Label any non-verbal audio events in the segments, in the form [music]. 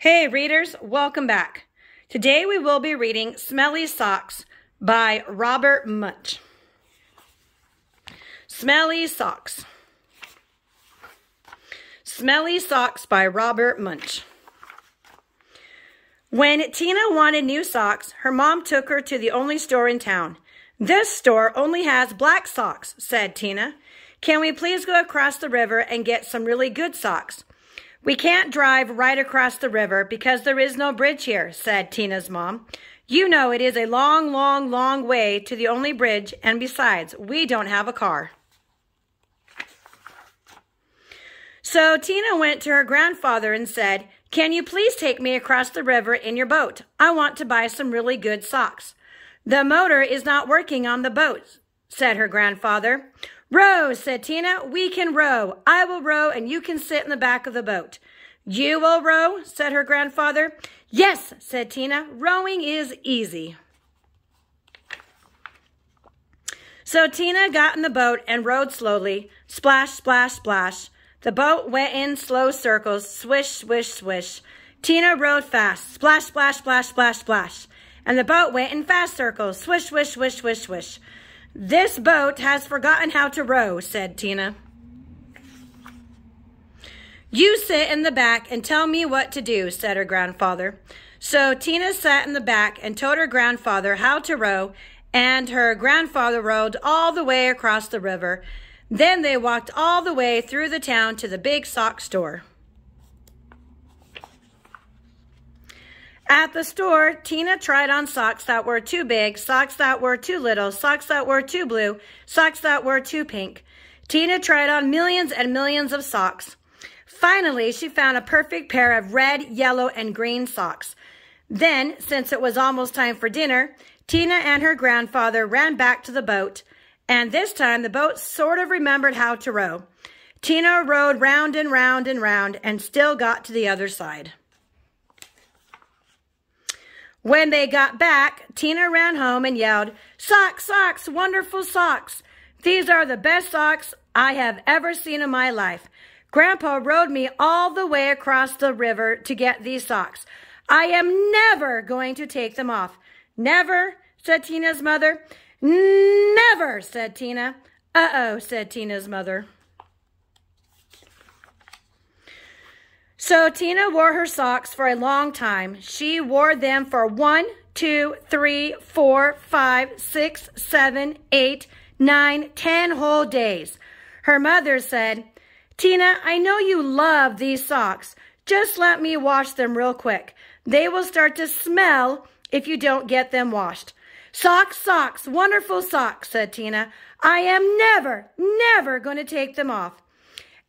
Hey readers, welcome back. Today we will be reading Smelly Socks by Robert Munsch. Smelly Socks. Smelly Socks by Robert Munsch. When Tina wanted new socks, her mom took her to the only store in town. This store only has black socks, said Tina. Can we please go across the river and get some really good socks? We can't drive right across the river because there is no bridge here, said Tina's mom. You know it is a long, long, long way to the only bridge, and besides, we don't have a car. So Tina went to her grandfather and said, Can you please take me across the river in your boat? I want to buy some really good socks. The motor is not working on the boat, said her grandfather. Row, said Tina. We can row. I will row and you can sit in the back of the boat. You will row, said her grandfather. Yes, said Tina. Rowing is easy. So Tina got in the boat and rowed slowly. Splash, splash, splash. The boat went in slow circles. Swish, swish, swish. Tina rowed fast. Splash, splash, splash, splash, splash. And the boat went in fast circles. Swish, swish, swish, swish, swish. This boat has forgotten how to row, said Tina. You sit in the back and tell me what to do, said her grandfather. So Tina sat in the back and told her grandfather how to row, and her grandfather rowed all the way across the river. Then they walked all the way through the town to the big sock store. At the store, Tina tried on socks that were too big, socks that were too little, socks that were too blue, socks that were too pink. Tina tried on millions and millions of socks. Finally, she found a perfect pair of red, yellow, and green socks. Then, since it was almost time for dinner, Tina and her grandfather ran back to the boat, and this time the boat sort of remembered how to row. Tina rowed round and round and round and still got to the other side. When they got back, Tina ran home and yelled, Socks, socks, wonderful socks. These are the best socks I have ever seen in my life. Grandpa rowed me all the way across the river to get these socks. I am never going to take them off. Never, said Tina's mother. Never, said Tina. Uh-oh, said Tina's mother. So Tina wore her socks for a long time. She wore them for one, two, three, four, five, six, seven, eight, nine, ten whole days. Her mother said, Tina, I know you love these socks. Just let me wash them real quick. They will start to smell if you don't get them washed. Socks, socks, wonderful socks, said Tina. I am never, never going to take them off.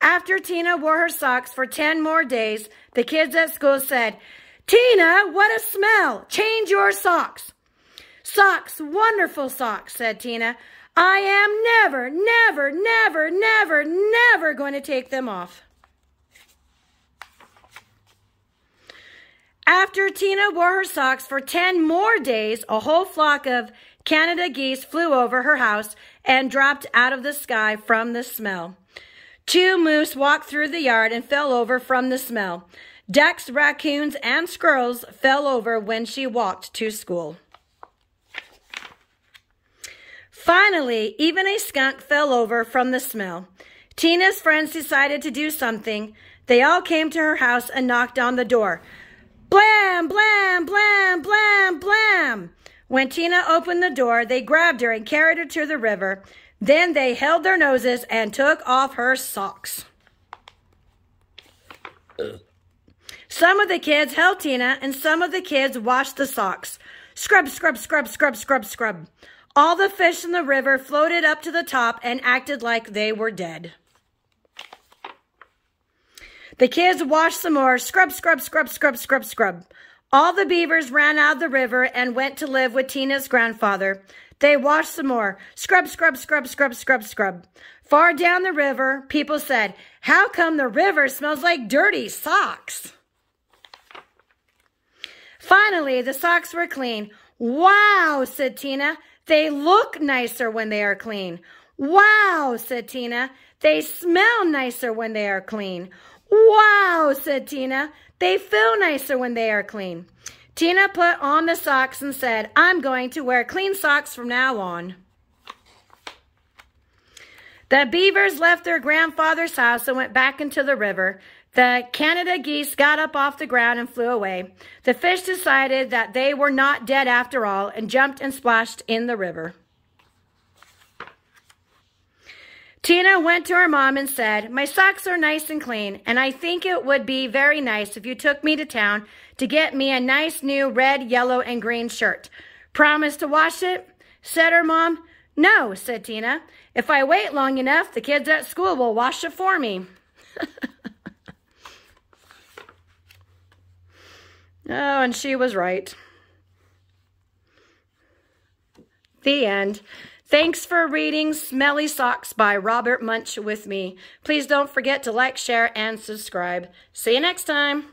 After Tina wore her socks for 10 more days, the kids at school said, Tina, what a smell! Change your socks. Socks, wonderful socks, said Tina. I am never, never, never, never, never going to take them off. After Tina wore her socks for 10 more days, a whole flock of Canada geese flew over her house and dropped out of the sky from the smell. Two moose walked through the yard and fell over from the smell. Ducks, raccoons, and squirrels fell over when she walked to school. Finally, even a skunk fell over from the smell. Tina's friends decided to do something. They all came to her house and knocked on the door. Blam, blam, blam, blam, blam. When Tina opened the door, they grabbed her and carried her to the river. Then they held their noses and took off her socks. Some of the kids held Tina and some of the kids washed the socks. Scrub, scrub, scrub, scrub, scrub, scrub. All the fish in the river floated up to the top and acted like they were dead. The kids washed some more. Scrub, scrub, scrub, scrub, scrub, scrub. All the beavers ran out of the river and went to live with Tina's grandfather. They washed some more. Scrub, scrub, scrub, scrub, scrub, scrub. Far down the river, people said, How come the river smells like dirty socks? Finally, the socks were clean. Wow, said Tina. They look nicer when they are clean. Wow, said Tina. They smell nicer when they are clean. Wow, said Tina. They feel nicer when they are clean. Tina put on the socks and said, I'm going to wear clean socks from now on. The beavers left their grandfather's house and went back into the river. The Canada geese got up off the ground and flew away. The fish decided that they were not dead after all and jumped and splashed in the river. Tina went to her mom and said, My socks are nice and clean, and I think it would be very nice if you took me to town to get me a nice new red, yellow, and green shirt. Promise to wash it? Said her mom. No, said Tina. If I wait long enough, the kids at school will wash it for me. [laughs] oh, and she was right. The end. Thanks for reading Smelly Socks by Robert Munsch with me. Please don't forget to like, share, and subscribe. See you next time.